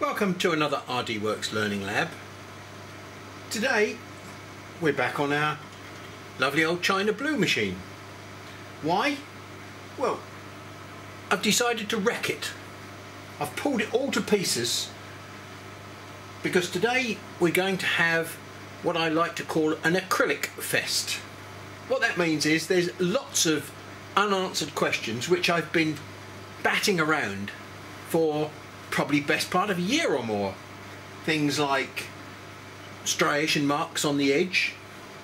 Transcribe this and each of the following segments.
Welcome to another RD Works Learning Lab. Today we're back on our lovely old China Blue machine. Why? Well, I've decided to wreck it. I've pulled it all to pieces because today we're going to have what I like to call an acrylic fest. What that means is there's lots of unanswered questions which I've been batting around for probably best part of a year or more. Things like striation marks on the edge,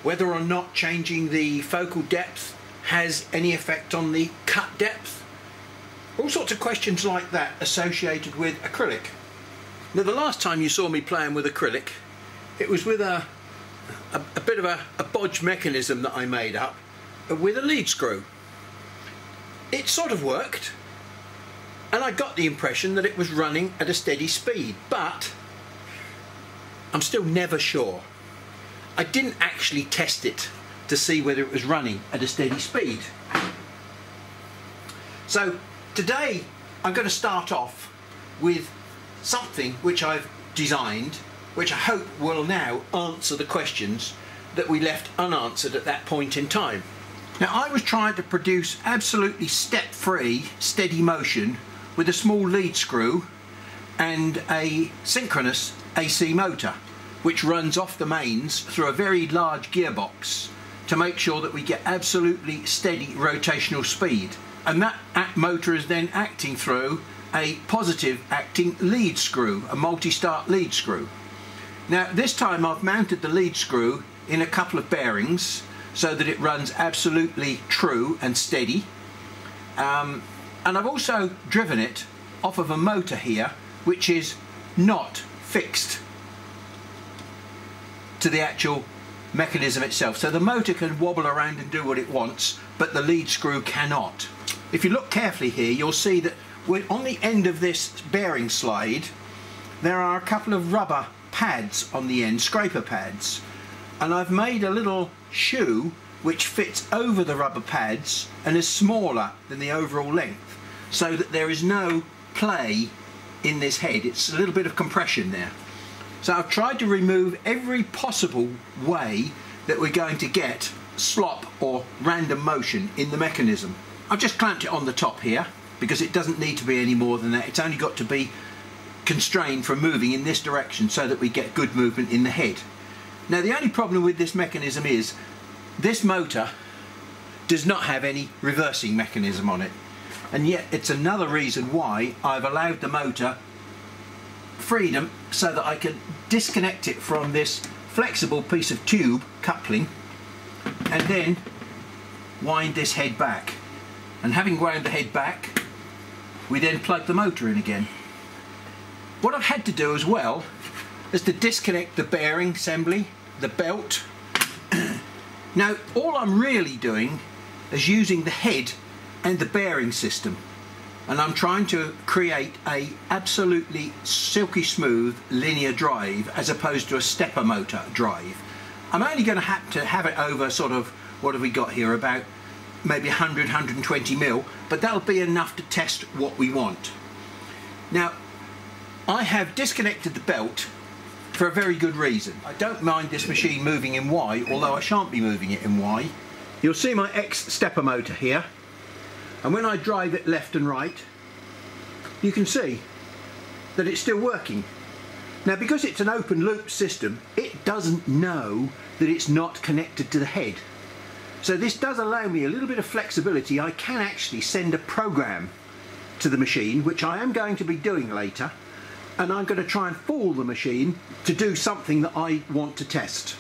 whether or not changing the focal depth has any effect on the cut depth, all sorts of questions like that associated with acrylic. Now the last time you saw me playing with acrylic, it was with a, a, a bit of a, a bodge mechanism that I made up with a lead screw. It sort of worked, and I got the impression that it was running at a steady speed, but I'm still never sure. I didn't actually test it to see whether it was running at a steady speed. So today I'm going to start off with something which I've designed which I hope will now answer the questions that we left unanswered at that point in time. Now I was trying to produce absolutely step-free steady motion with a small lead screw and a synchronous AC motor which runs off the mains through a very large gearbox to make sure that we get absolutely steady rotational speed and that motor is then acting through a positive acting lead screw, a multi-start lead screw. Now this time I've mounted the lead screw in a couple of bearings so that it runs absolutely true and steady. Um, and I've also driven it off of a motor here which is not fixed to the actual mechanism itself. So the motor can wobble around and do what it wants, but the lead screw cannot. If you look carefully here, you'll see that on the end of this bearing slide, there are a couple of rubber pads on the end, scraper pads. And I've made a little shoe which fits over the rubber pads and is smaller than the overall length so that there is no play in this head. It's a little bit of compression there. So I've tried to remove every possible way that we're going to get slop or random motion in the mechanism. I've just clamped it on the top here because it doesn't need to be any more than that. It's only got to be constrained from moving in this direction so that we get good movement in the head. Now the only problem with this mechanism is this motor does not have any reversing mechanism on it and yet it's another reason why I've allowed the motor freedom so that I can disconnect it from this flexible piece of tube coupling and then wind this head back and having wound the head back we then plug the motor in again. What I've had to do as well is to disconnect the bearing assembly, the belt. now all I'm really doing is using the head and the bearing system and I'm trying to create a absolutely silky smooth linear drive as opposed to a stepper motor drive. I'm only going to have to have it over sort of what have we got here about maybe 100 120 mil but that'll be enough to test what we want. Now I have disconnected the belt for a very good reason. I don't mind this machine moving in Y although I shan't be moving it in Y. You'll see my X stepper motor here and when I drive it left and right you can see that it's still working. Now because it's an open loop system it doesn't know that it's not connected to the head. So this does allow me a little bit of flexibility. I can actually send a program to the machine which I am going to be doing later and I'm going to try and fool the machine to do something that I want to test.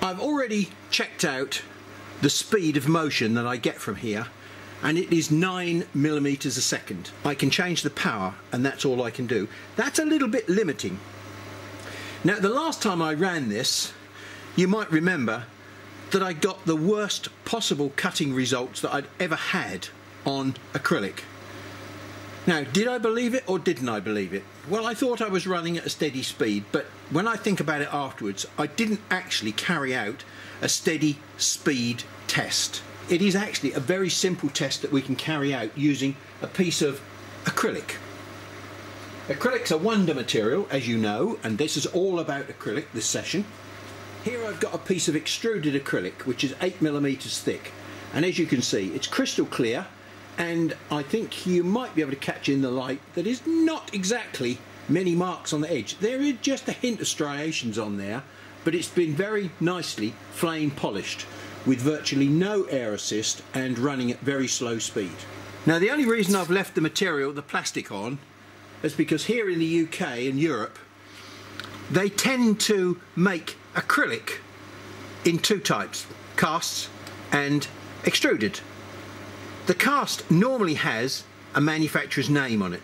I've already checked out the speed of motion that I get from here and it is 9 millimeters a second. I can change the power and that's all I can do. That's a little bit limiting. Now the last time I ran this you might remember that I got the worst possible cutting results that I'd ever had on acrylic. Now, did I believe it or didn't I believe it? Well, I thought I was running at a steady speed, but when I think about it afterwards, I didn't actually carry out a steady speed test. It is actually a very simple test that we can carry out using a piece of acrylic. Acrylic's a wonder material, as you know, and this is all about acrylic, this session. Here I've got a piece of extruded acrylic, which is 8 millimeters thick. And as you can see, it's crystal clear, and I think you might be able to catch in the light that is not exactly many marks on the edge. There is just a hint of striations on there, but it's been very nicely flame polished with virtually no air assist and running at very slow speed. Now the only reason I've left the material, the plastic on, is because here in the UK and Europe they tend to make acrylic in two types, casts and extruded. The cast normally has a manufacturer's name on it,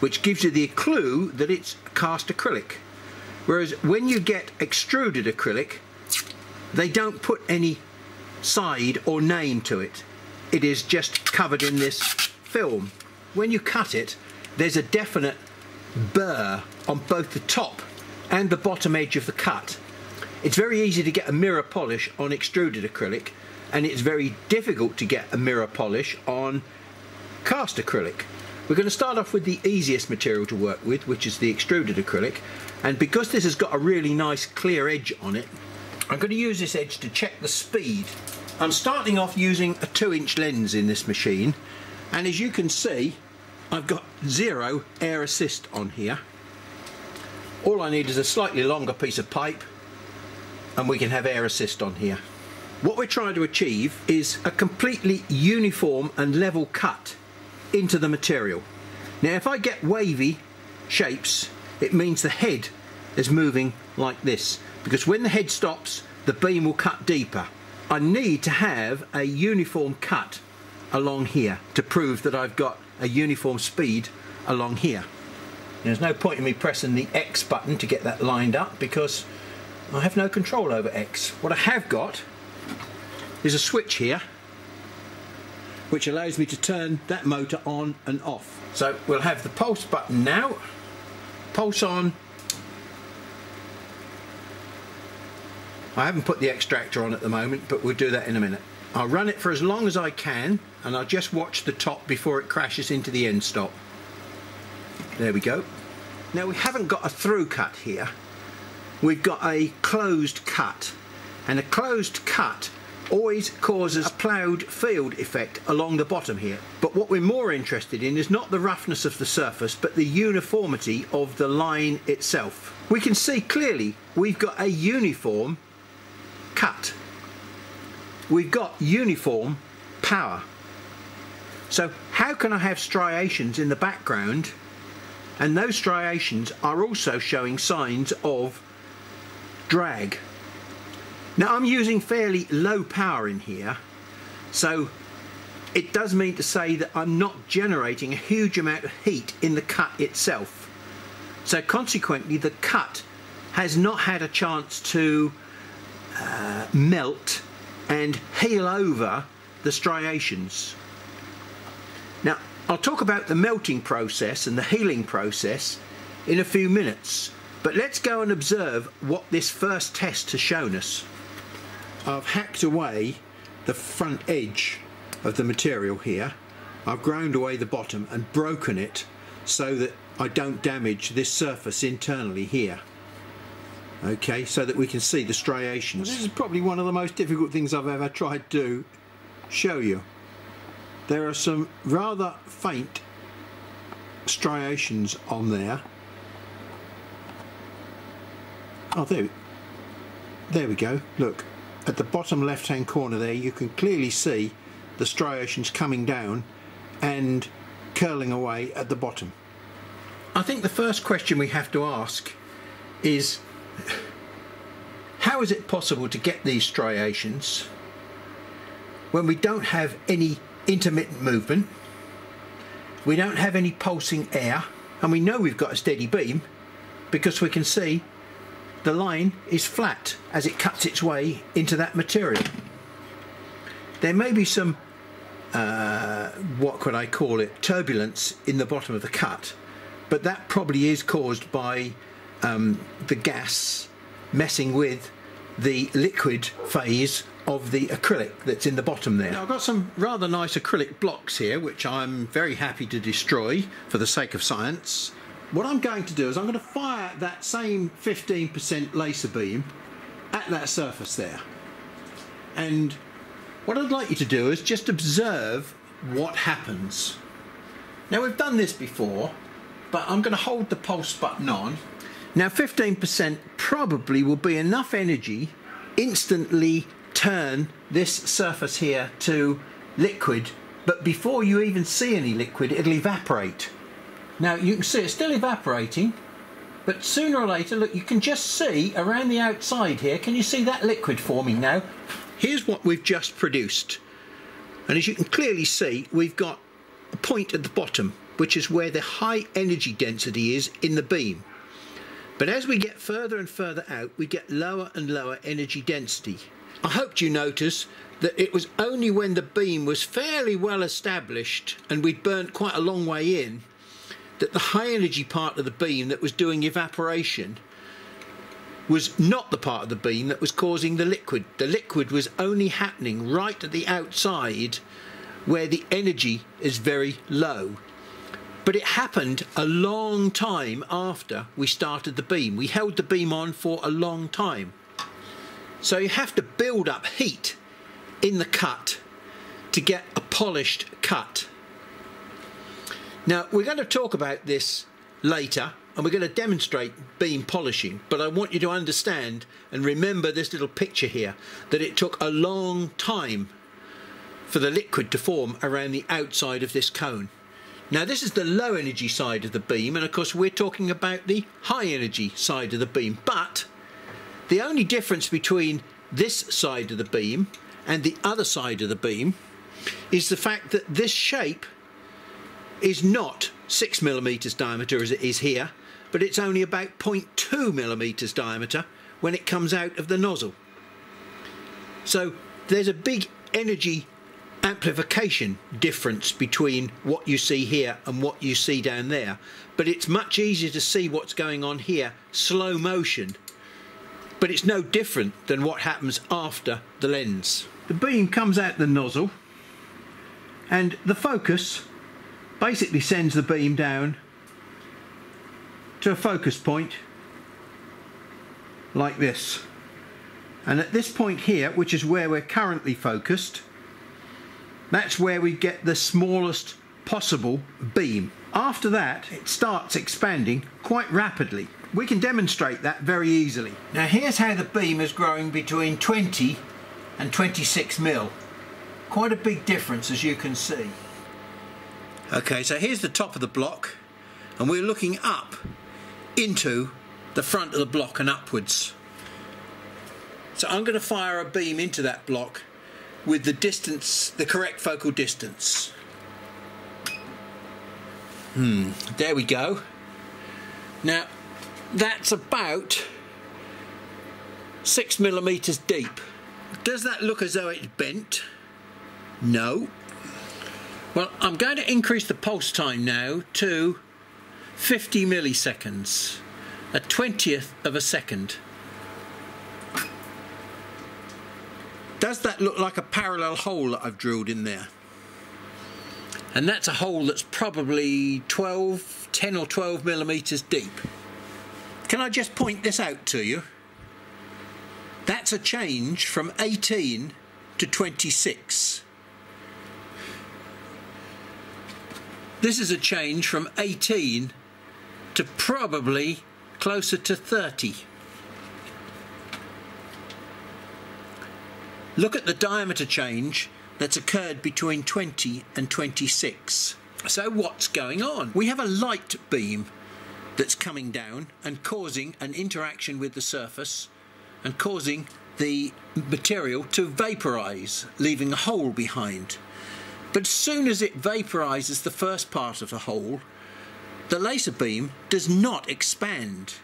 which gives you the clue that it's cast acrylic. Whereas when you get extruded acrylic, they don't put any side or name to it. It is just covered in this film. When you cut it, there's a definite burr on both the top and the bottom edge of the cut. It's very easy to get a mirror polish on extruded acrylic and it's very difficult to get a mirror polish on cast acrylic. We're going to start off with the easiest material to work with which is the extruded acrylic and because this has got a really nice clear edge on it I'm going to use this edge to check the speed. I'm starting off using a 2 inch lens in this machine and as you can see I've got zero air assist on here. All I need is a slightly longer piece of pipe and we can have air assist on here. What we're trying to achieve is a completely uniform and level cut into the material. Now if I get wavy shapes it means the head is moving like this because when the head stops the beam will cut deeper. I need to have a uniform cut along here to prove that I've got a uniform speed along here. There's no point in me pressing the X button to get that lined up because I have no control over X. What I have got is a switch here which allows me to turn that motor on and off. So we'll have the pulse button now, pulse on. I haven't put the extractor on at the moment but we'll do that in a minute. I'll run it for as long as I can and I'll just watch the top before it crashes into the end stop. There we go. Now we haven't got a through cut here. We've got a closed cut and a closed cut always causes a ploughed field effect along the bottom here. But what we're more interested in is not the roughness of the surface but the uniformity of the line itself. We can see clearly we've got a uniform cut we've got uniform power. So how can I have striations in the background and those striations are also showing signs of drag. Now I'm using fairly low power in here so it does mean to say that I'm not generating a huge amount of heat in the cut itself. So consequently the cut has not had a chance to uh, melt and heal over the striations. Now, I'll talk about the melting process and the healing process in a few minutes, but let's go and observe what this first test has shown us. I've hacked away the front edge of the material here. I've ground away the bottom and broken it so that I don't damage this surface internally here okay so that we can see the striations. This is probably one of the most difficult things I've ever tried to show you. There are some rather faint striations on there. Oh there, there we go, look at the bottom left hand corner there you can clearly see the striations coming down and curling away at the bottom. I think the first question we have to ask is how is it possible to get these striations when we don't have any intermittent movement, we don't have any pulsing air, and we know we've got a steady beam because we can see the line is flat as it cuts its way into that material. There may be some, uh, what could I call it, turbulence in the bottom of the cut, but that probably is caused by um, the gas messing with the liquid phase of the acrylic that's in the bottom there. Now I've got some rather nice acrylic blocks here which I'm very happy to destroy for the sake of science what I'm going to do is I'm going to fire that same 15% laser beam at that surface there. And what I'd like you to do is just observe what happens. Now we've done this before, but I'm going to hold the pulse button on. Now 15% probably will be enough energy instantly turn this surface here to liquid but before you even see any liquid it'll evaporate. Now you can see it's still evaporating but sooner or later look you can just see around the outside here can you see that liquid forming now? Here's what we've just produced and as you can clearly see we've got a point at the bottom which is where the high energy density is in the beam but as we get further and further out we get lower and lower energy density I hoped you notice that it was only when the beam was fairly well established and we'd burnt quite a long way in that the high energy part of the beam that was doing evaporation was not the part of the beam that was causing the liquid. The liquid was only happening right at the outside where the energy is very low. But it happened a long time after we started the beam. We held the beam on for a long time. So you have to build up heat in the cut to get a polished cut. Now we're going to talk about this later and we're going to demonstrate beam polishing but I want you to understand and remember this little picture here that it took a long time for the liquid to form around the outside of this cone. Now this is the low energy side of the beam and of course we're talking about the high energy side of the beam but the only difference between this side of the beam and the other side of the beam is the fact that this shape is not 6 millimeters diameter as it is here but it's only about 0.2 millimeters diameter when it comes out of the nozzle. So there's a big energy amplification difference between what you see here and what you see down there. But it's much easier to see what's going on here slow motion. But it's no different than what happens after the lens. The beam comes out the nozzle and the focus basically sends the beam down to a focus point like this. And at this point here which is where we're currently focused that's where we get the smallest possible beam after that it starts expanding quite rapidly we can demonstrate that very easily. Now here's how the beam is growing between 20 and 26 mil. Quite a big difference as you can see. Okay, so here's the top of the block and we're looking up into the front of the block and upwards. So I'm going to fire a beam into that block with the distance, the correct focal distance. Hmm, there we go. Now that's about six millimeters deep. Does that look as though it's bent? No. Well, I'm going to increase the pulse time now to 50 milliseconds, a twentieth of a second. Does that look like a parallel hole that I've drilled in there? And that's a hole that's probably 12, 10 or 12 millimeters deep. Can I just point this out to you? That's a change from 18 to 26. This is a change from 18 to probably closer to 30. Look at the diameter change that's occurred between 20 and 26. So what's going on? We have a light beam that's coming down and causing an interaction with the surface and causing the material to vaporize, leaving a hole behind. But as soon as it vaporizes the first part of the hole, the laser beam does not expand.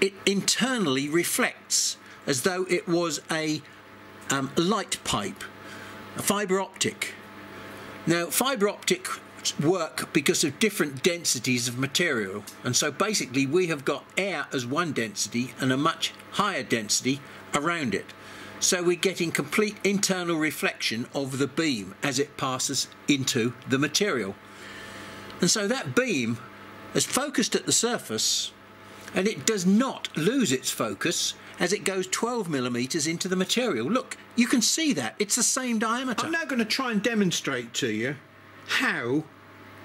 It internally reflects as though it was a um, light pipe, a fibre optic. Now, fibre optic work because of different densities of material. And so basically we have got air as one density and a much higher density around it. So we're getting complete internal reflection of the beam as it passes into the material. And so that beam is focused at the surface and it does not lose its focus as it goes 12 millimeters into the material. Look, you can see that. It's the same diameter. I'm now going to try and demonstrate to you how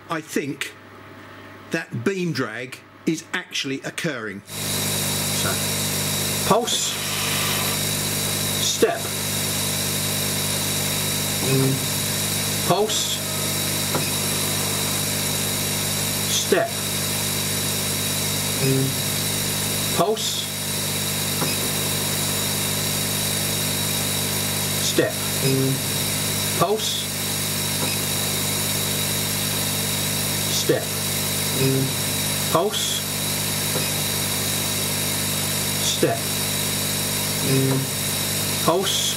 I think that beam drag is actually occurring. So, pulse, step, pulse, step, pulse, step, pulse, step, pulse, step, pulse.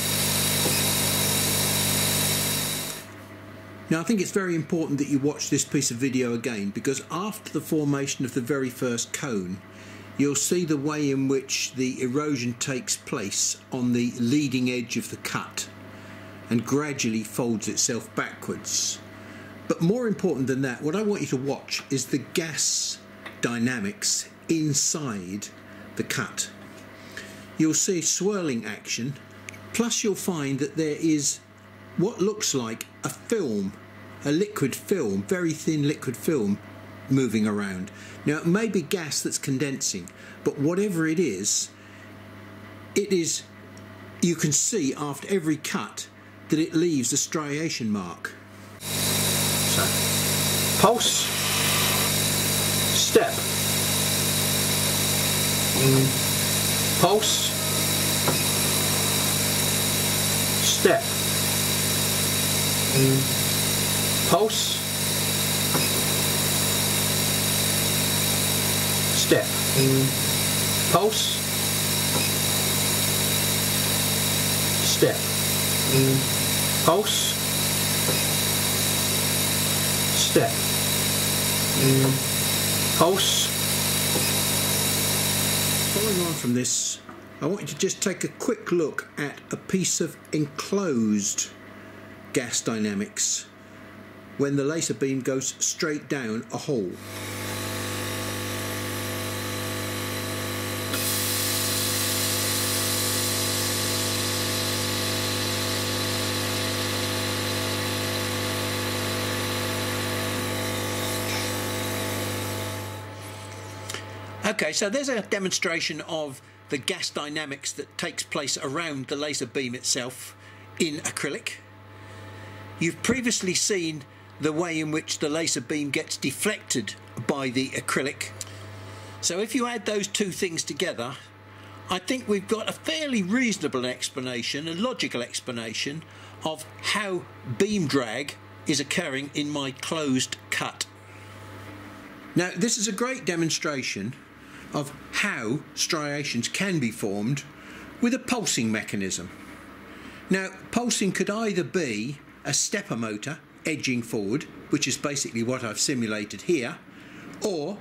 Now I think it's very important that you watch this piece of video again because after the formation of the very first cone you'll see the way in which the erosion takes place on the leading edge of the cut and gradually folds itself backwards. But more important than that, what I want you to watch is the gas dynamics inside the cut. You'll see swirling action, plus you'll find that there is what looks like a film, a liquid film, very thin liquid film moving around. Now it may be gas that's condensing, but whatever it is, it is, you can see after every cut that it leaves a striation mark. So, pulse, step, pulse, step, pulse, step, pulse, step, pulse, step, pulse. Following on from this, I want you to just take a quick look at a piece of enclosed gas dynamics when the laser beam goes straight down a hole. Okay, so there's a demonstration of the gas dynamics that takes place around the laser beam itself in acrylic. You've previously seen the way in which the laser beam gets deflected by the acrylic. So if you add those two things together, I think we've got a fairly reasonable explanation, a logical explanation of how beam drag is occurring in my closed cut. Now this is a great demonstration of how striations can be formed with a pulsing mechanism. Now, pulsing could either be a stepper motor edging forward, which is basically what I've simulated here, or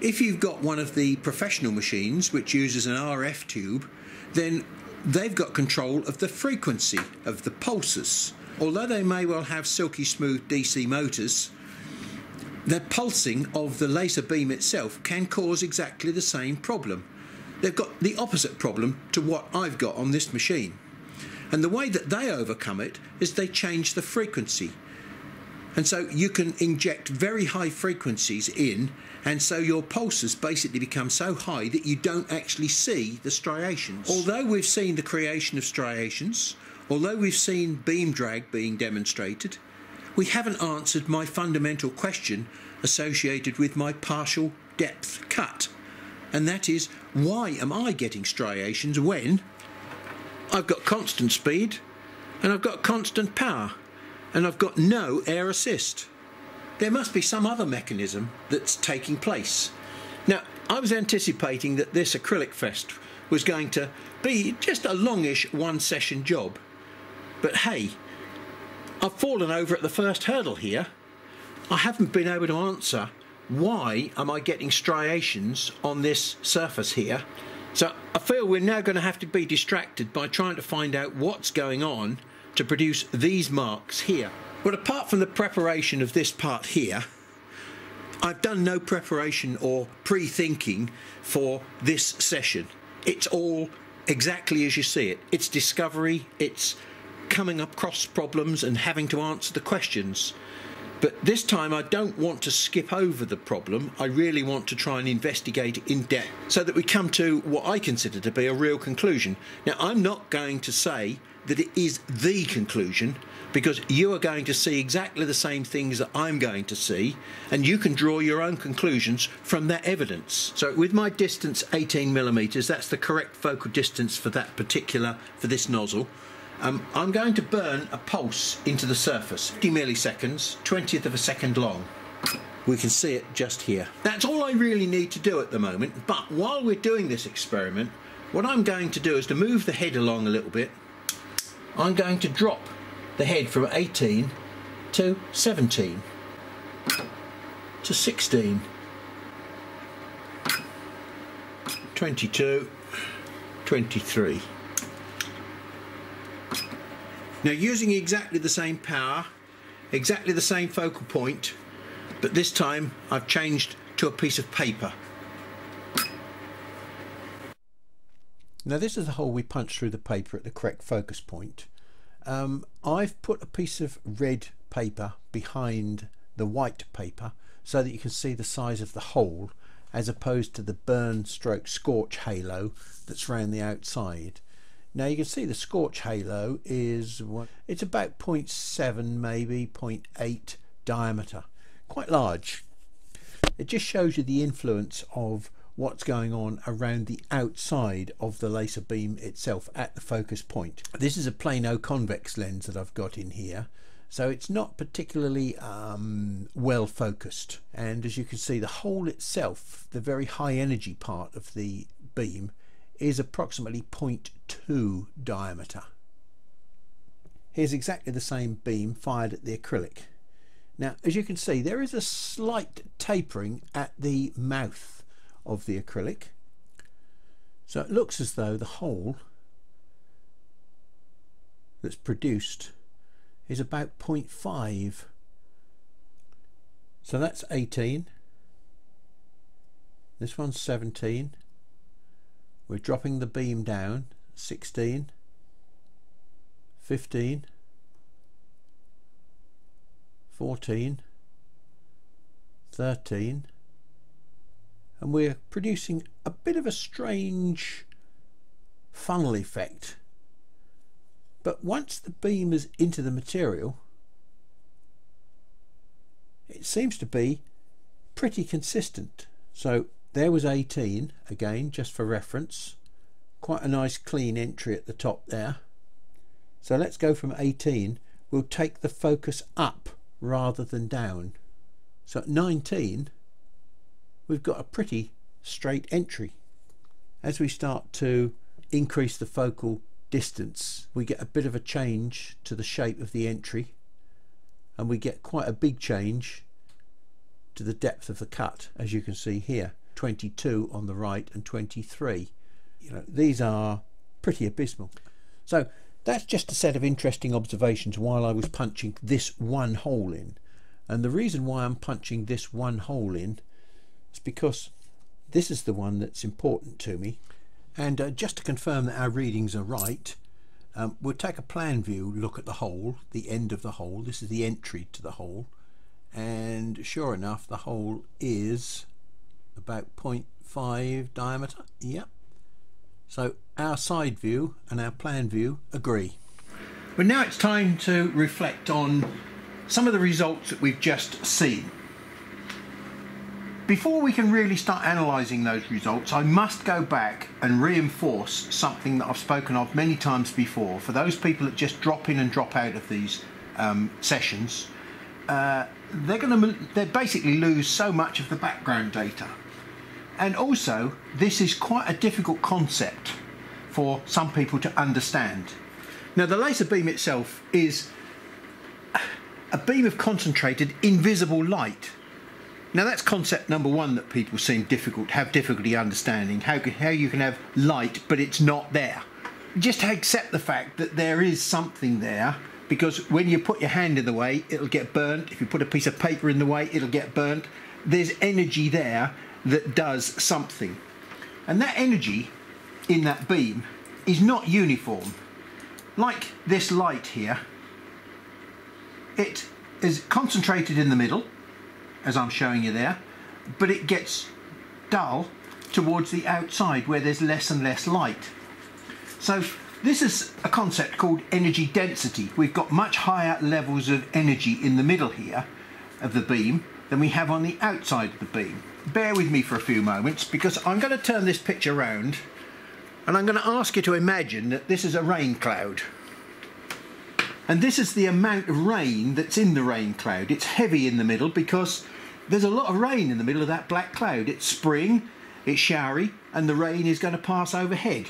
if you've got one of the professional machines which uses an RF tube, then they've got control of the frequency of the pulses. Although they may well have silky smooth DC motors, the pulsing of the laser beam itself can cause exactly the same problem. They've got the opposite problem to what I've got on this machine. And the way that they overcome it is they change the frequency. And so you can inject very high frequencies in, and so your pulses basically become so high that you don't actually see the striations. Although we've seen the creation of striations, although we've seen beam drag being demonstrated, we haven't answered my fundamental question associated with my partial depth cut. And that is, why am I getting striations when I've got constant speed and I've got constant power and I've got no air assist? There must be some other mechanism that's taking place. Now, I was anticipating that this acrylic fest was going to be just a longish one session job. But hey, I've fallen over at the first hurdle here. I haven't been able to answer why am I getting striations on this surface here. So I feel we're now going to have to be distracted by trying to find out what's going on to produce these marks here. But apart from the preparation of this part here, I've done no preparation or pre-thinking for this session. It's all exactly as you see it. It's discovery, it's coming across problems and having to answer the questions. But this time I don't want to skip over the problem. I really want to try and investigate in depth so that we come to what I consider to be a real conclusion. Now, I'm not going to say that it is the conclusion because you are going to see exactly the same things that I'm going to see and you can draw your own conclusions from that evidence. So with my distance 18 millimeters, that's the correct focal distance for that particular, for this nozzle. Um, I'm going to burn a pulse into the surface, 50 milliseconds, 20th of a second long. We can see it just here. That's all I really need to do at the moment, but while we're doing this experiment, what I'm going to do is to move the head along a little bit. I'm going to drop the head from 18 to 17 to 16 22 23 now using exactly the same power, exactly the same focal point, but this time I've changed to a piece of paper. Now this is the hole we punched through the paper at the correct focus point. Um, I've put a piece of red paper behind the white paper so that you can see the size of the hole as opposed to the burn stroke scorch halo that's around the outside. Now you can see the scorch halo is it's about 0.7 maybe 0.8 diameter. Quite large. It just shows you the influence of what's going on around the outside of the laser beam itself at the focus point. This is a plano convex lens that I've got in here. So it's not particularly um, well focused and as you can see the hole itself the very high energy part of the beam is approximately 0.2 diameter. Here's exactly the same beam fired at the acrylic. Now, as you can see, there is a slight tapering at the mouth of the acrylic. So it looks as though the hole that's produced is about 0.5. So that's 18. This one's 17 we're dropping the beam down 16 15 14 13 and we're producing a bit of a strange funnel effect. But once the beam is into the material it seems to be pretty consistent. So there was 18 again just for reference. Quite a nice clean entry at the top there. So let's go from 18 we'll take the focus up rather than down. So at 19 we've got a pretty straight entry. As we start to increase the focal distance we get a bit of a change to the shape of the entry and we get quite a big change to the depth of the cut as you can see here 22 on the right and 23 you know these are pretty abysmal. So that's just a set of interesting observations while I was punching this one hole in. And the reason why I'm punching this one hole in is because this is the one that's important to me. And uh, just to confirm that our readings are right um, we'll take a plan view look at the hole the end of the hole. This is the entry to the hole. And sure enough the hole is about 0.5 diameter yep so our side view and our plan view agree but now it's time to reflect on some of the results that we've just seen before we can really start analysing those results, I must go back and reinforce something that I've spoken of many times before. For those people that just drop in and drop out of these um, sessions, uh, they're going to they basically lose so much of the background data. And also, this is quite a difficult concept for some people to understand. Now, the laser beam itself is a beam of concentrated invisible light. Now, that's concept number one that people seem difficult, have difficulty understanding how, how you can have light but it's not there. Just accept the fact that there is something there because when you put your hand in the way, it'll get burnt. If you put a piece of paper in the way, it'll get burnt there's energy there that does something. And that energy in that beam is not uniform. Like this light here, it is concentrated in the middle, as I'm showing you there, but it gets dull towards the outside where there's less and less light. So this is a concept called energy density. We've got much higher levels of energy in the middle here of the beam than we have on the outside of the beam. Bear with me for a few moments because I'm going to turn this picture around and I'm going to ask you to imagine that this is a rain cloud. And this is the amount of rain that's in the rain cloud. It's heavy in the middle because there's a lot of rain in the middle of that black cloud. It's spring, it's showery, and the rain is going to pass overhead.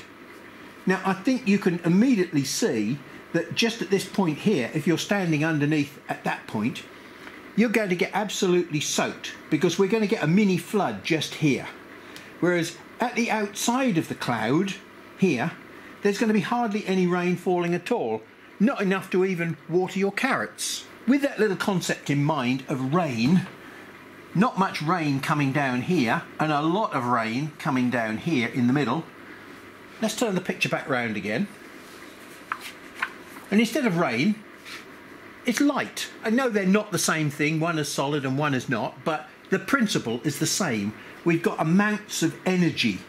Now, I think you can immediately see that just at this point here, if you're standing underneath at that point, you're going to get absolutely soaked because we're going to get a mini flood just here. Whereas at the outside of the cloud, here, there's going to be hardly any rain falling at all, not enough to even water your carrots. With that little concept in mind of rain, not much rain coming down here and a lot of rain coming down here in the middle, let's turn the picture back round again. And instead of rain, it's light. I know they're not the same thing, one is solid and one is not, but the principle is the same. We've got amounts of energy,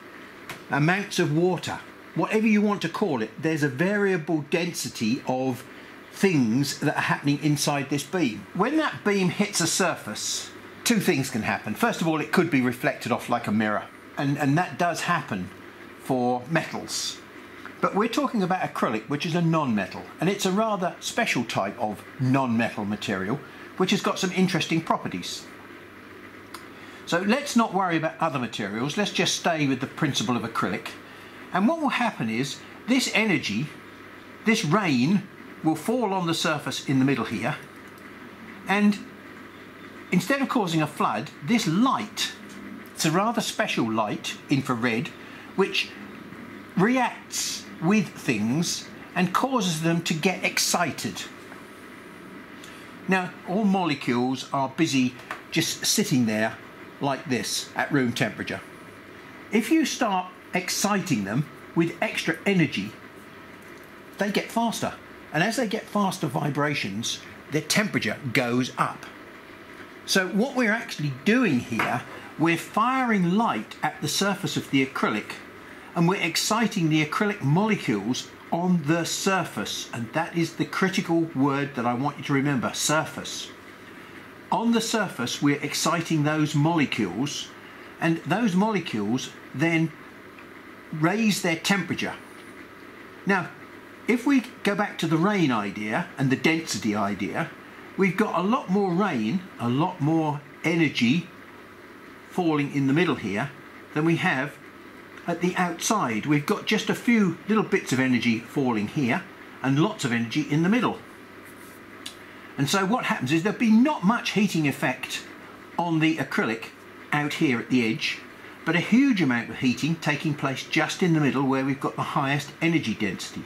amounts of water, whatever you want to call it, there's a variable density of things that are happening inside this beam. When that beam hits a surface, two things can happen. First of all, it could be reflected off like a mirror, and, and that does happen for metals. But we're talking about acrylic, which is a non-metal, and it's a rather special type of non-metal material, which has got some interesting properties. So let's not worry about other materials, let's just stay with the principle of acrylic and what will happen is this energy, this rain, will fall on the surface in the middle here. And instead of causing a flood, this light, it's a rather special light, infrared, which reacts with things and causes them to get excited. Now, all molecules are busy just sitting there like this at room temperature. If you start exciting them with extra energy, they get faster. And as they get faster vibrations, their temperature goes up. So what we're actually doing here, we're firing light at the surface of the acrylic and we're exciting the acrylic molecules on the surface. And that is the critical word that I want you to remember, surface. On the surface, we're exciting those molecules and those molecules then raise their temperature. Now, if we go back to the rain idea and the density idea, we've got a lot more rain, a lot more energy falling in the middle here than we have at the outside. We've got just a few little bits of energy falling here and lots of energy in the middle. And so what happens is there'll be not much heating effect on the acrylic out here at the edge but a huge amount of heating taking place just in the middle where we've got the highest energy density.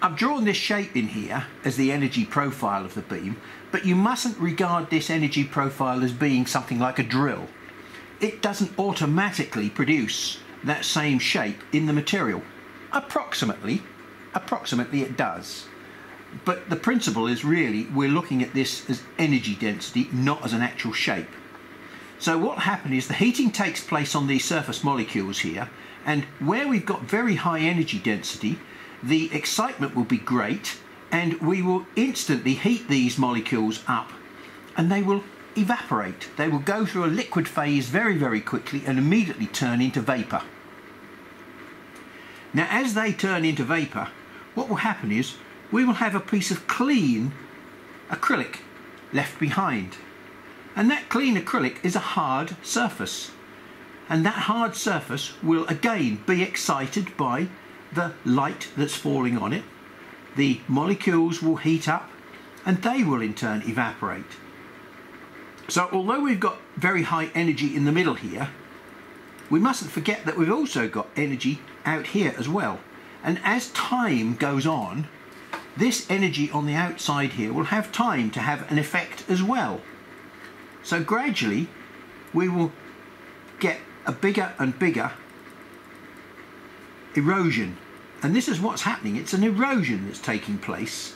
I've drawn this shape in here as the energy profile of the beam, but you mustn't regard this energy profile as being something like a drill. It doesn't automatically produce that same shape in the material. Approximately, approximately it does. But the principle is really we're looking at this as energy density, not as an actual shape. So what happened is the heating takes place on these surface molecules here, and where we've got very high energy density, the excitement will be great, and we will instantly heat these molecules up, and they will evaporate. They will go through a liquid phase very, very quickly and immediately turn into vapour. Now, as they turn into vapour, what will happen is we will have a piece of clean acrylic left behind. And that clean acrylic is a hard surface. And that hard surface will again be excited by the light that's falling on it. The molecules will heat up and they will in turn evaporate. So although we've got very high energy in the middle here, we mustn't forget that we've also got energy out here as well. And as time goes on, this energy on the outside here will have time to have an effect as well. So gradually, we will get a bigger and bigger erosion. And this is what's happening. It's an erosion that's taking place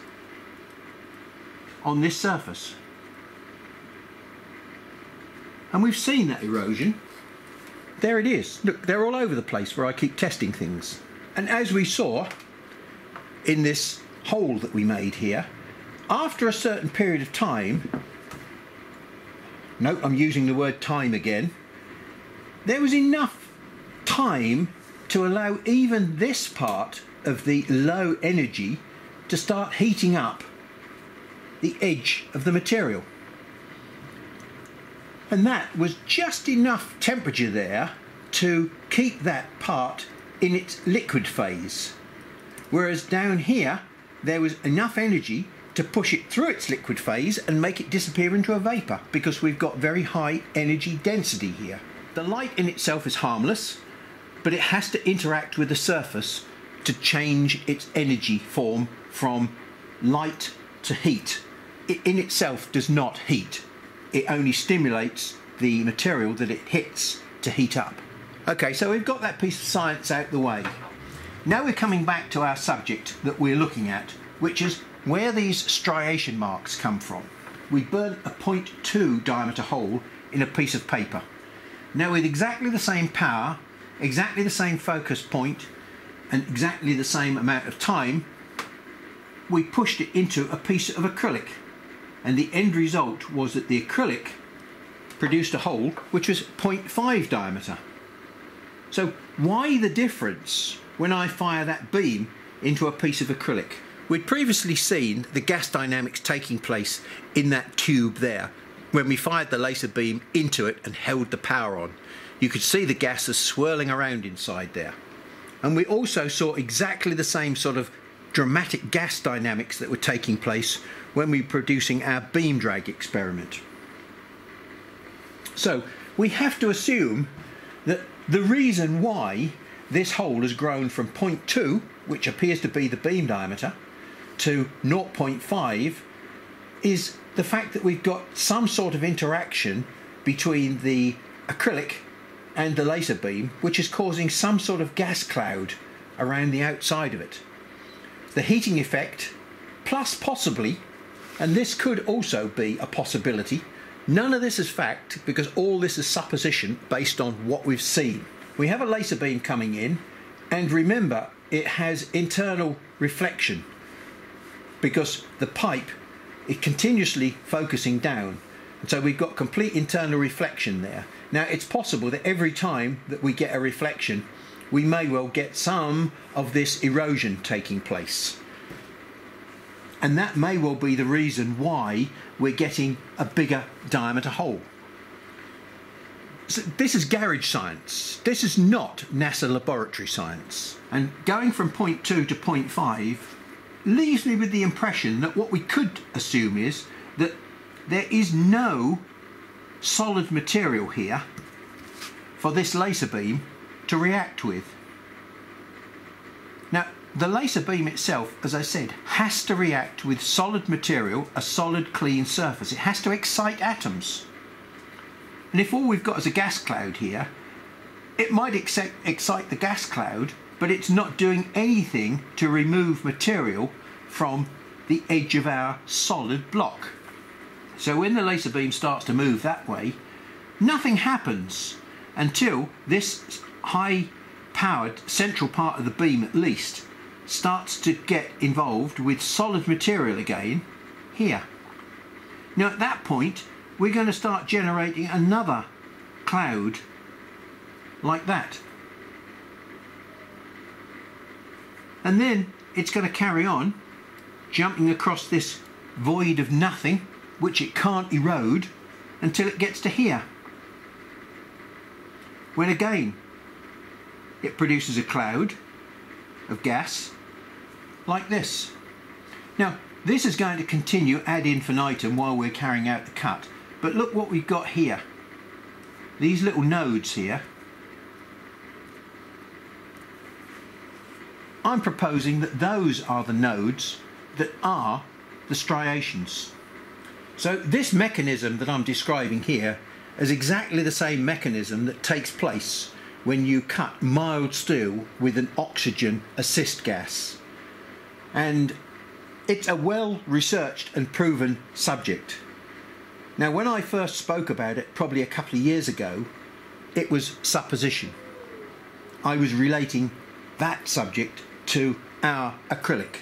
on this surface. And we've seen that erosion. There it is. Look, they're all over the place where I keep testing things. And as we saw in this hole that we made here, after a certain period of time, note I'm using the word time again, there was enough time to allow even this part of the low energy to start heating up the edge of the material. And that was just enough temperature there to keep that part in its liquid phase. Whereas down here, there was enough energy to push it through its liquid phase and make it disappear into a vapour because we've got very high energy density here. The light in itself is harmless, but it has to interact with the surface to change its energy form from light to heat. It in itself does not heat. It only stimulates the material that it hits to heat up. Okay, so we've got that piece of science out the way. Now we're coming back to our subject that we're looking at, which is where these striation marks come from. We burnt a 0.2 diameter hole in a piece of paper. Now with exactly the same power, exactly the same focus point, and exactly the same amount of time, we pushed it into a piece of acrylic. And the end result was that the acrylic produced a hole which was 0.5 diameter. So why the difference when I fire that beam into a piece of acrylic? We'd previously seen the gas dynamics taking place in that tube there when we fired the laser beam into it and held the power on. You could see the gases swirling around inside there. And we also saw exactly the same sort of dramatic gas dynamics that were taking place when we're producing our beam drag experiment. So we have to assume that the reason why this hole has grown from 0.2, which appears to be the beam diameter, to 0.5 is the fact that we've got some sort of interaction between the acrylic and the laser beam, which is causing some sort of gas cloud around the outside of it. The heating effect, plus possibly, and this could also be a possibility, none of this is fact because all this is supposition based on what we've seen. We have a laser beam coming in, and remember, it has internal reflection because the pipe is continuously focusing down. And so we've got complete internal reflection there. Now it's possible that every time that we get a reflection, we may well get some of this erosion taking place. And that may well be the reason why we're getting a bigger diameter hole. So this is garage science. This is not NASA laboratory science. And going from point 2 to point 5 leaves me with the impression that what we could assume is that there is no solid material here for this laser beam to react with. Now, the laser beam itself, as I said, has to react with solid material, a solid clean surface. It has to excite atoms. And if all we've got is a gas cloud here, it might excite the gas cloud but it's not doing anything to remove material from the edge of our solid block. So when the laser beam starts to move that way, nothing happens until this high powered central part of the beam at least starts to get involved with solid material again here. Now at that point we're going to start generating another cloud like that. and then it's going to carry on jumping across this void of nothing which it can't erode until it gets to here when again it produces a cloud of gas like this now this is going to continue ad infinitum while we're carrying out the cut but look what we've got here these little nodes here I'm proposing that those are the nodes that are the striations. So this mechanism that I'm describing here is exactly the same mechanism that takes place when you cut mild steel with an oxygen assist gas. And it's a well researched and proven subject. Now, when I first spoke about it, probably a couple of years ago, it was supposition. I was relating that subject to our acrylic.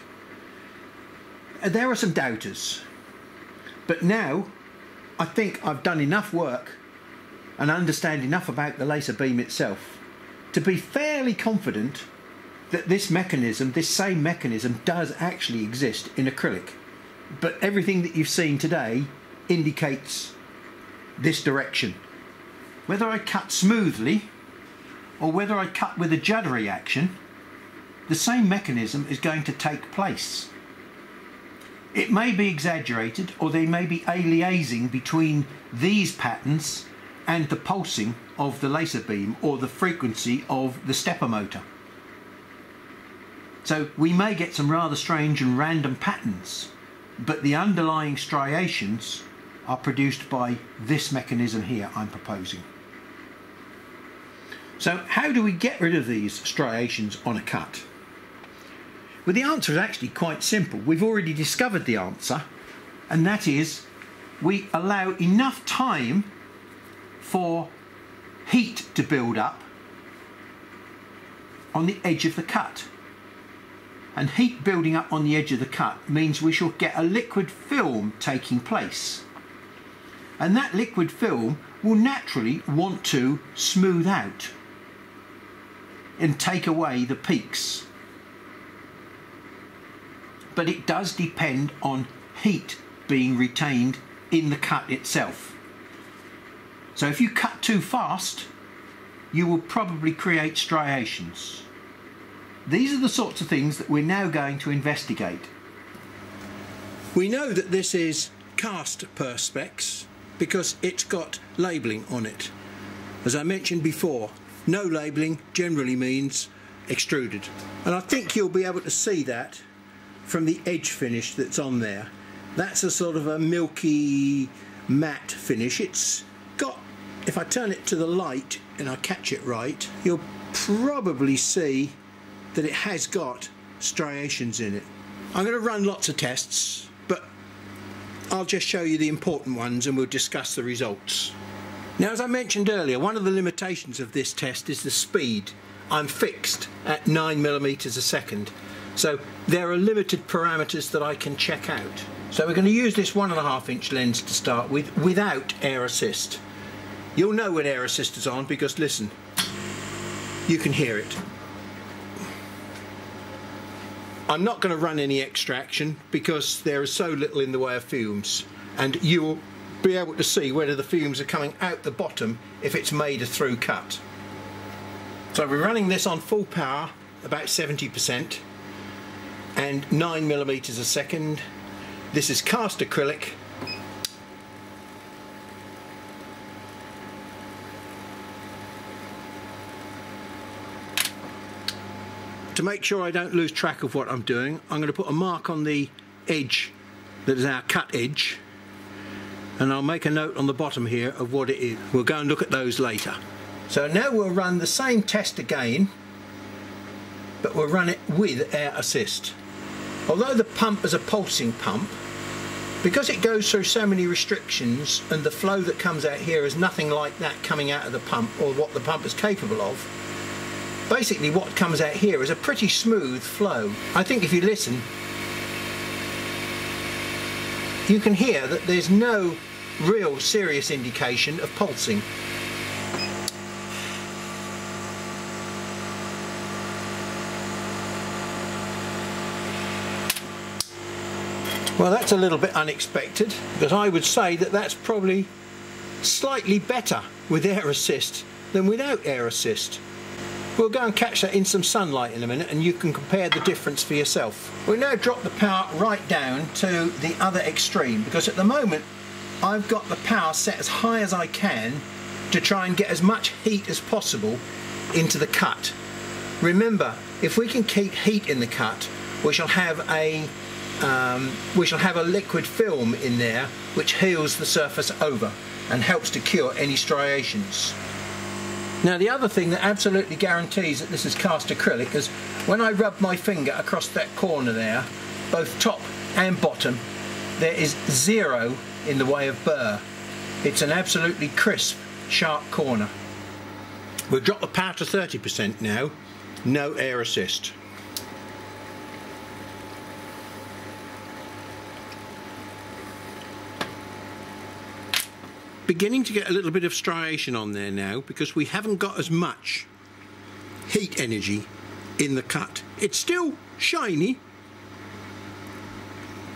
There are some doubters, but now I think I've done enough work and understand enough about the laser beam itself to be fairly confident that this mechanism, this same mechanism, does actually exist in acrylic. But everything that you've seen today indicates this direction. Whether I cut smoothly or whether I cut with a juddery action, the same mechanism is going to take place. It may be exaggerated or there may be aliasing between these patterns and the pulsing of the laser beam or the frequency of the stepper motor. So we may get some rather strange and random patterns, but the underlying striations are produced by this mechanism here I'm proposing. So how do we get rid of these striations on a cut? Well, the answer is actually quite simple. We've already discovered the answer, and that is we allow enough time for heat to build up on the edge of the cut. And heat building up on the edge of the cut means we shall get a liquid film taking place. And that liquid film will naturally want to smooth out and take away the peaks but it does depend on heat being retained in the cut itself. So if you cut too fast, you will probably create striations. These are the sorts of things that we're now going to investigate. We know that this is cast perspex because it's got labelling on it. As I mentioned before, no labelling generally means extruded. And I think you'll be able to see that from the edge finish that's on there. That's a sort of a milky matte finish. It's got, if I turn it to the light and I catch it right, you'll probably see that it has got striations in it. I'm going to run lots of tests, but I'll just show you the important ones and we'll discuss the results. Now, as I mentioned earlier, one of the limitations of this test is the speed. I'm fixed at 9 millimeters a second. So there are limited parameters that I can check out. So we're going to use this one and a half inch lens to start with without air assist. You'll know when air assist is on because listen, you can hear it. I'm not going to run any extraction because there is so little in the way of fumes and you will be able to see whether the fumes are coming out the bottom if it's made a through cut. So we're running this on full power, about 70% and 9 millimeters a second. This is cast acrylic. To make sure I don't lose track of what I'm doing, I'm going to put a mark on the edge that is our cut edge and I'll make a note on the bottom here of what it is. We'll go and look at those later. So now we'll run the same test again but we'll run it with air assist. Although the pump is a pulsing pump, because it goes through so many restrictions and the flow that comes out here is nothing like that coming out of the pump or what the pump is capable of, basically what comes out here is a pretty smooth flow. I think if you listen, you can hear that there's no real serious indication of pulsing. Well, that's a little bit unexpected, but I would say that that's probably slightly better with air assist than without air assist. We'll go and catch that in some sunlight in a minute and you can compare the difference for yourself. We'll now drop the power right down to the other extreme because at the moment I've got the power set as high as I can to try and get as much heat as possible into the cut. Remember, if we can keep heat in the cut, we shall have a um, we shall have a liquid film in there which heals the surface over. and helps to cure any striations. Now the other thing that absolutely guarantees that this is cast acrylic is when I rub my finger across that corner there, both top and bottom, there is zero in the way of burr. It's an absolutely crisp, sharp corner. We'll drop the power to 30% now, no air assist. Beginning to get a little bit of striation on there now because we haven't got as much heat energy in the cut. It's still shiny.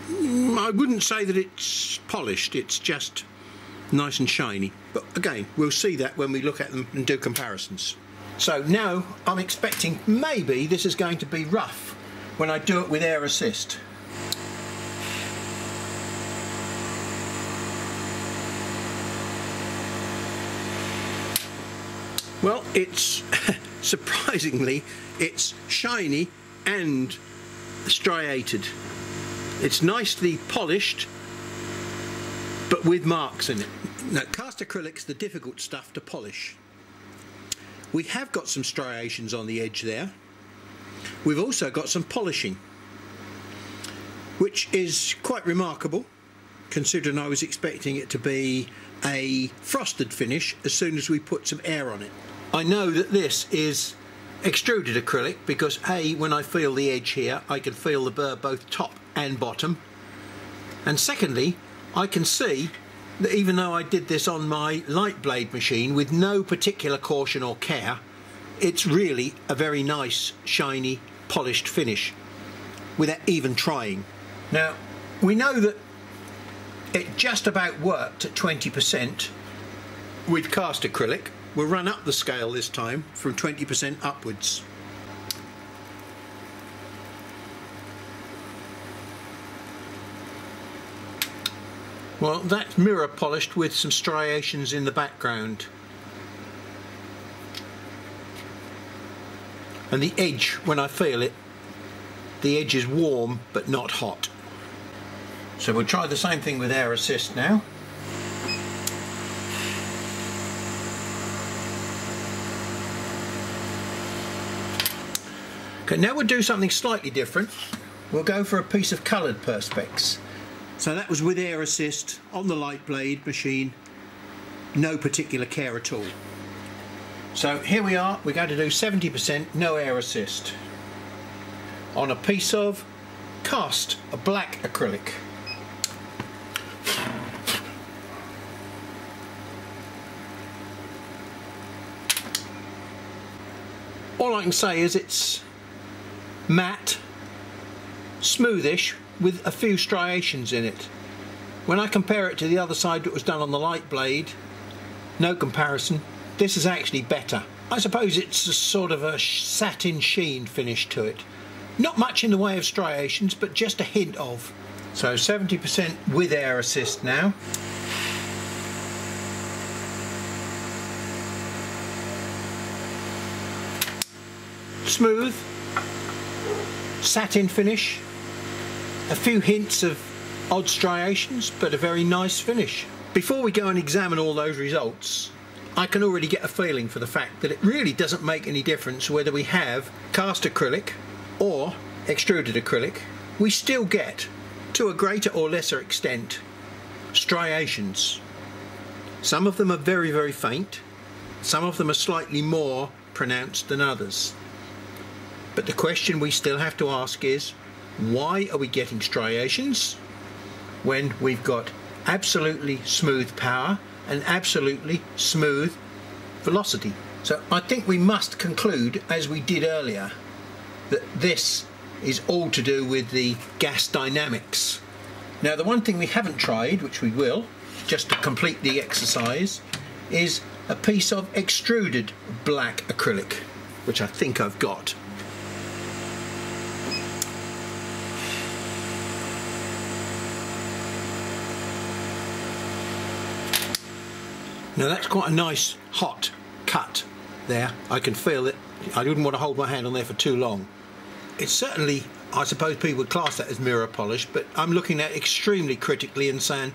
Mm, I wouldn't say that it's polished, it's just nice and shiny. But again, we'll see that when we look at them and do comparisons. So now I'm expecting maybe this is going to be rough when I do it with air assist. Well, it's surprisingly, it's shiny and striated. It's nicely polished, but with marks in it. Now, cast acrylic's the difficult stuff to polish. We have got some striations on the edge there. We've also got some polishing, which is quite remarkable, considering I was expecting it to be a frosted finish as soon as we put some air on it. I know that this is extruded acrylic because A, when I feel the edge here, I can feel the burr both top and bottom. And secondly, I can see that even though I did this on my light blade machine with no particular caution or care, it's really a very nice, shiny, polished finish without even trying. Now, we know that it just about worked at 20% with cast acrylic We'll run up the scale this time from 20% upwards. Well, that's mirror polished with some striations in the background. And the edge, when I feel it, the edge is warm but not hot. So we'll try the same thing with air assist now. Okay, now we'll do something slightly different. We'll go for a piece of coloured perspex. So that was with air assist on the light blade machine, no particular care at all. So here we are, we're going to do 70% no air assist on a piece of cast, a black acrylic. All I can say is it's matte, smoothish with a few striations in it. When I compare it to the other side that was done on the light blade, no comparison, this is actually better. I suppose it's a sort of a satin sheen finish to it. Not much in the way of striations, but just a hint of. So 70% with air assist now. Smooth, satin finish, a few hints of odd striations, but a very nice finish. Before we go and examine all those results, I can already get a feeling for the fact that it really doesn't make any difference whether we have cast acrylic or extruded acrylic. We still get, to a greater or lesser extent, striations. Some of them are very, very faint. Some of them are slightly more pronounced than others. But the question we still have to ask is why are we getting striations when we've got absolutely smooth power and absolutely smooth velocity? So I think we must conclude, as we did earlier, that this is all to do with the gas dynamics. Now the one thing we haven't tried, which we will, just to complete the exercise, is a piece of extruded black acrylic, which I think I've got. Now that's quite a nice hot cut there. I can feel it. I didn't want to hold my hand on there for too long. It's certainly, I suppose people would class that as mirror polish, but I'm looking at it extremely critically and saying,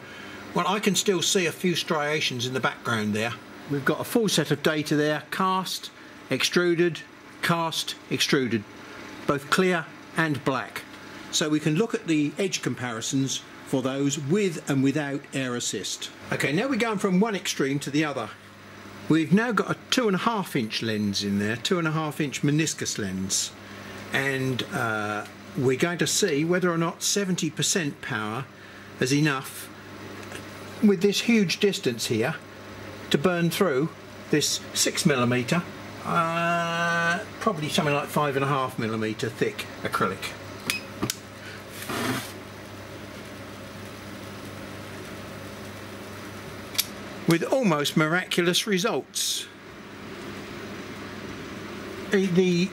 Well, I can still see a few striations in the background there. We've got a full set of data there, cast, extruded, cast, extruded, both clear and black. So we can look at the edge comparisons for those with and without air assist. Okay, now we're going from one extreme to the other. We've now got a two and a half inch lens in there, two and a half inch meniscus lens. And uh, we're going to see whether or not 70% power is enough with this huge distance here to burn through this six millimeter, uh, probably something like five and a half millimeter thick acrylic. With almost miraculous results. The,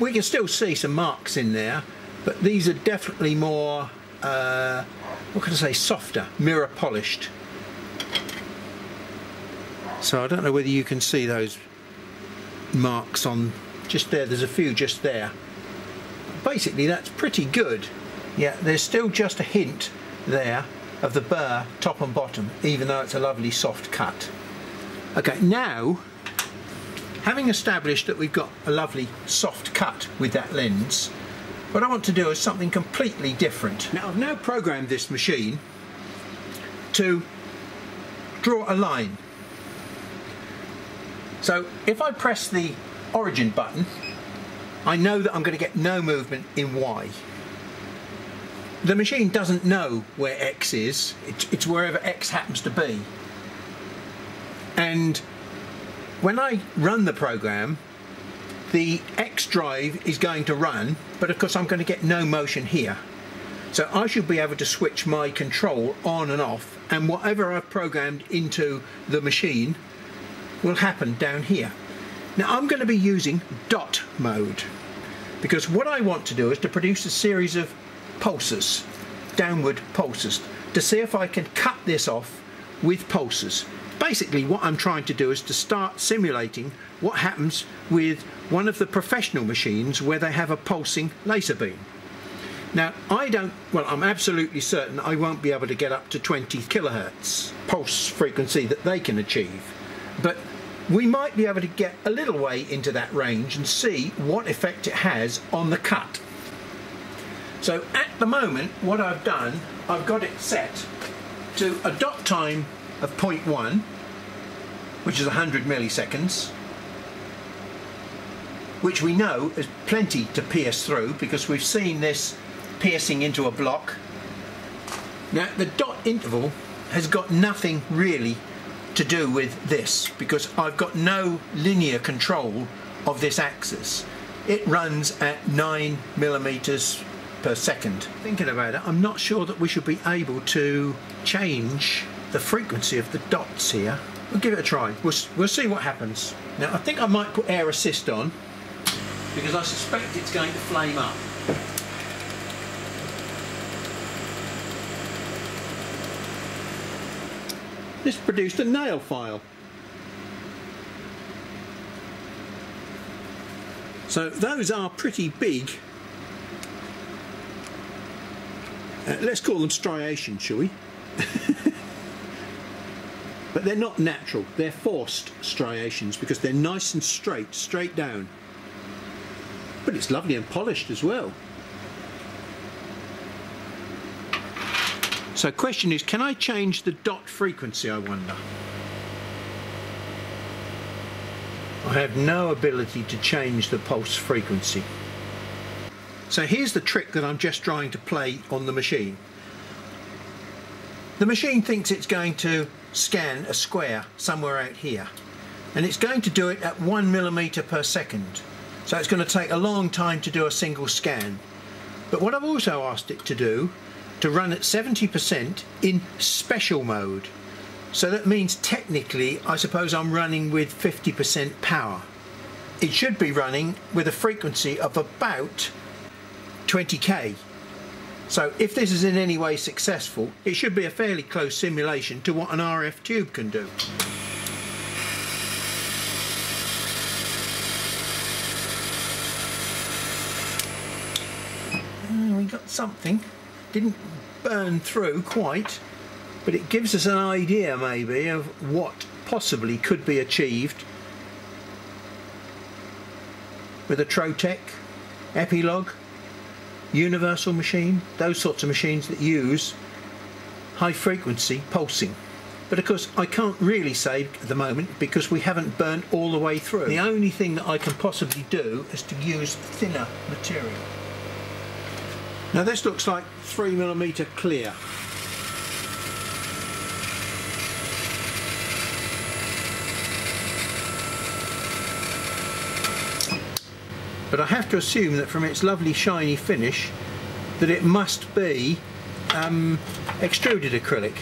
we can still see some marks in there, but these are definitely more, uh, what can I say, softer, mirror polished. So I don't know whether you can see those marks on just there, there's a few just there. Basically that's pretty good. Yeah, there's still just a hint there of the burr top and bottom, even though it's a lovely soft cut. Okay, now having established that we've got a lovely soft cut with that lens, what I want to do is something completely different. Now I've now programmed this machine to draw a line. So if I press the origin button, I know that I'm going to get no movement in Y. The machine doesn't know where X is, it's, it's wherever X happens to be. And when I run the program, the X drive is going to run, but of course I'm going to get no motion here. So I should be able to switch my control on and off, and whatever I've programmed into the machine will happen down here. Now I'm going to be using dot mode, because what I want to do is to produce a series of pulses, downward pulses, to see if I can cut this off with pulses basically what I'm trying to do is to start simulating what happens with one of the professional machines where they have a pulsing laser beam. Now I don't, well I'm absolutely certain I won't be able to get up to 20 kilohertz pulse frequency that they can achieve but we might be able to get a little way into that range and see what effect it has on the cut. So at the moment what I've done I've got it set to a dot time of 0.1 which is 100 milliseconds which we know is plenty to pierce through because we've seen this piercing into a block. Now the dot interval has got nothing really to do with this because I've got no linear control of this axis. It runs at 9 millimeters per second thinking about it I'm not sure that we should be able to change the frequency of the dots here. We'll give it a try. We'll, we'll see what happens. Now I think I might put air assist on because I suspect it's going to flame up. This produced a nail file. So those are pretty big. Uh, let's call them striations, shall we? But they're not natural, they're forced striations because they're nice and straight, straight down. But it's lovely and polished as well. So question is, can I change the dot frequency, I wonder? I have no ability to change the pulse frequency. So here's the trick that I'm just trying to play on the machine. The machine thinks it's going to scan a square somewhere out here and it's going to do it at one millimeter per second. So it's going to take a long time to do a single scan. But what I've also asked it to do to run at 70% in special mode. So that means technically I suppose I'm running with 50% power. It should be running with a frequency of about 20k so if this is in any way successful, it should be a fairly close simulation to what an RF tube can do. Ah, we got something. Didn't burn through quite, but it gives us an idea maybe of what possibly could be achieved with a Trotec, Epilog, Universal machine, those sorts of machines that use high frequency pulsing. But of course I can't really say at the moment because we haven't burnt all the way through. The only thing that I can possibly do is to use thinner material. Now this looks like 3mm clear. But I have to assume that from its lovely shiny finish that it must be um, extruded acrylic.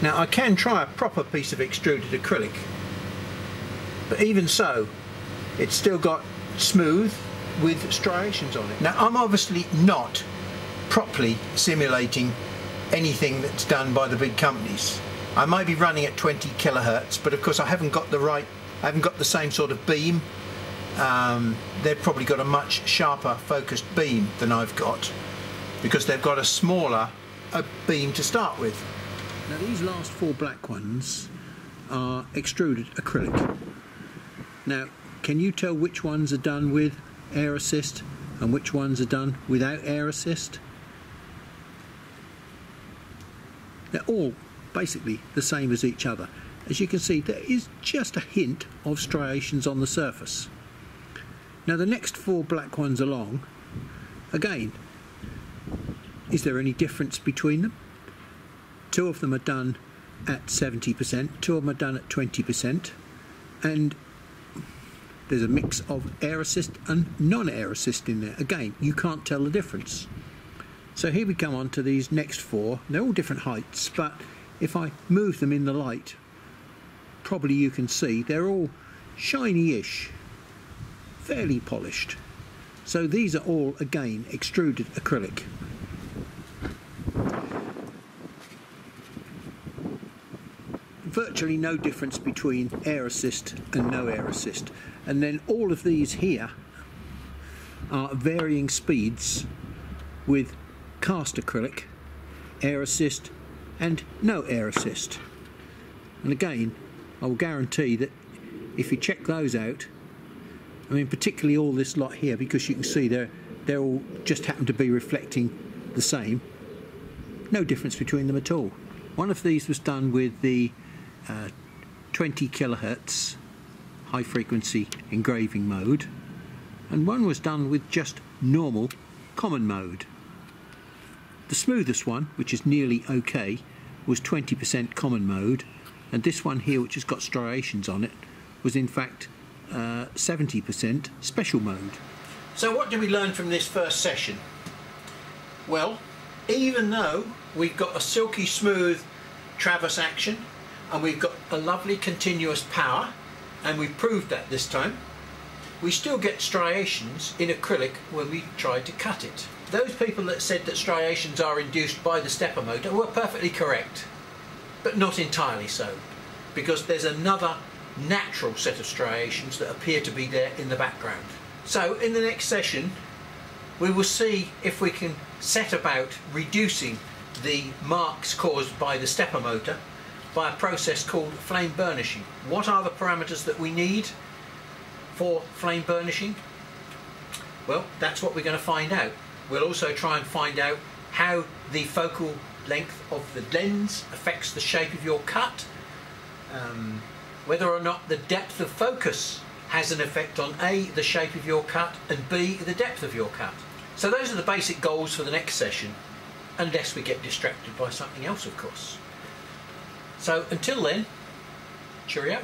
Now I can try a proper piece of extruded acrylic but even so it's still got smooth with striations on it. Now I'm obviously not properly simulating anything that's done by the big companies. I might be running at 20 kilohertz but of course I haven't got the right I haven't got the same sort of beam um, they've probably got a much sharper focused beam than I've got because they've got a smaller a beam to start with. Now these last four black ones are extruded acrylic. Now can you tell which ones are done with air assist and which ones are done without air assist? They're all basically the same as each other. As you can see there is just a hint of striations on the surface. Now the next four black ones along, again, is there any difference between them? Two of them are done at 70%, two of them are done at 20%, and there's a mix of air assist and non-air assist in there. Again, you can't tell the difference. So here we come on to these next four. They're all different heights, but if I move them in the light, probably you can see they're all shiny-ish, fairly polished. So these are all, again, extruded acrylic. virtually no difference between air assist and no air assist and then all of these here are varying speeds with cast acrylic air assist and no air assist and again I will guarantee that if you check those out I mean particularly all this lot here because you can see they're they're all just happen to be reflecting the same no difference between them at all one of these was done with the uh, 20 kilohertz high frequency engraving mode and one was done with just normal common mode. The smoothest one, which is nearly okay, was 20% common mode and this one here which has got striations on it was in fact 70% uh, special mode. So what do we learn from this first session? Well, even though we've got a silky smooth traverse action and we've got a lovely continuous power and we've proved that this time we still get striations in acrylic when we try to cut it. Those people that said that striations are induced by the stepper motor were perfectly correct but not entirely so because there's another natural set of striations that appear to be there in the background. So in the next session we will see if we can set about reducing the marks caused by the stepper motor by a process called flame burnishing. What are the parameters that we need for flame burnishing? Well, that's what we're going to find out. We'll also try and find out how the focal length of the lens affects the shape of your cut, um, whether or not the depth of focus has an effect on A, the shape of your cut, and B, the depth of your cut. So those are the basic goals for the next session, unless we get distracted by something else, of course. So until then, cheerio.